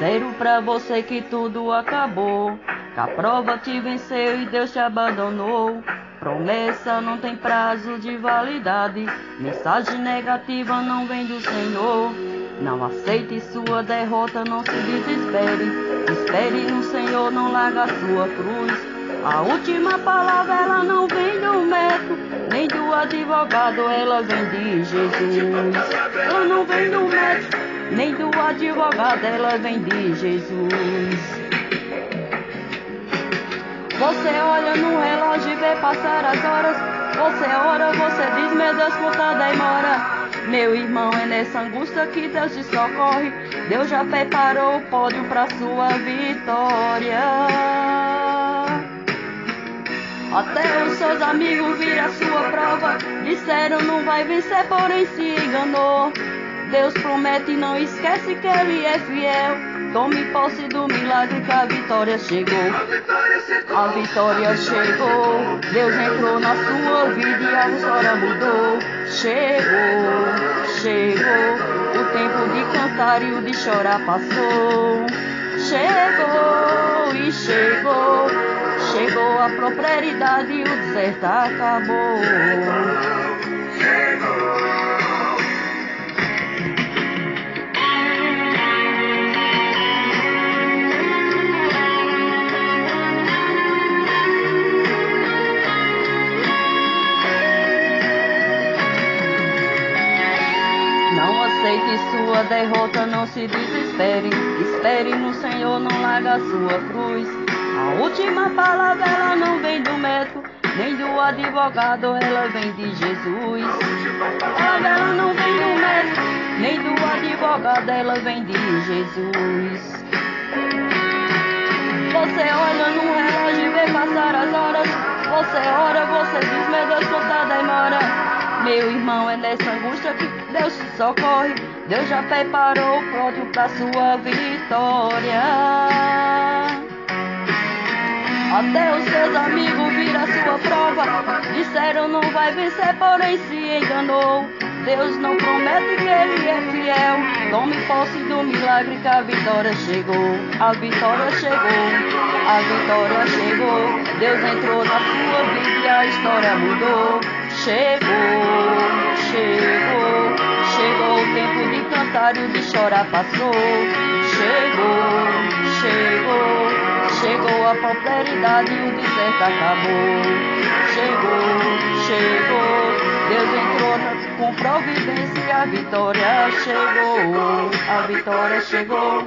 desespero pra você que tudo acabou. Que a prova te venceu e Deus te abandonou. Promessa não tem prazo de validade. Mensagem negativa não vem do Senhor. Não aceite sua derrota, não se desespere. Espere no Senhor, não larga sua cruz. A última palavra ela não vem do médico, nem do advogado, ela vem de Jesus. Ela não vem do nem do advogado, ela vem de Jesus. Você olha no relógio e vê passar as horas. Você ora, você diz, meu Deus, quanta demora. Meu irmão, é nessa angústia que Deus te socorre. Deus já preparou o pódio para sua vitória. Até os seus amigos viram a sua prova. Disseram não vai vencer, porém se enganou. Deus promete e não esquece que Ele é fiel. Tome posse do milagre que a vitória chegou. A vitória chegou. Deus entrou na sua vida e a história mudou. Chegou, chegou. O tempo de cantar e o de chorar passou. Chegou e chegou. Chegou a prosperidade e o deserto acabou. Não aceite sua derrota, não se desespere. Espere no Senhor, não larga sua cruz. A última palavra ela não vem do médico, nem do advogado, ela vem de Jesus. A ela não vem do médico, nem do advogado, ela vem de Jesus. Você olha no relógio e vê passar as horas. Você ora, você diz, meu Deus, quanta demora. Meu irmão, é nessa angústia que Deus te socorre. Deus já preparou o pódio pra sua vitória. Até os seus amigos viram sua prova. Disseram não vai vencer, porém se enganou. Deus não promete que ele é fiel. Tome posse do milagre que a vitória chegou. A vitória chegou, a vitória chegou. Deus entrou na sua vida e a história mudou. Chegou, chegou, chegou o tempo de cantar e o de chorar passou. Chegou, chegou, chegou a prosperidade e o deserto acabou. Chegou, chegou, Deus entrou na, com providência e a vitória chegou. A vitória chegou.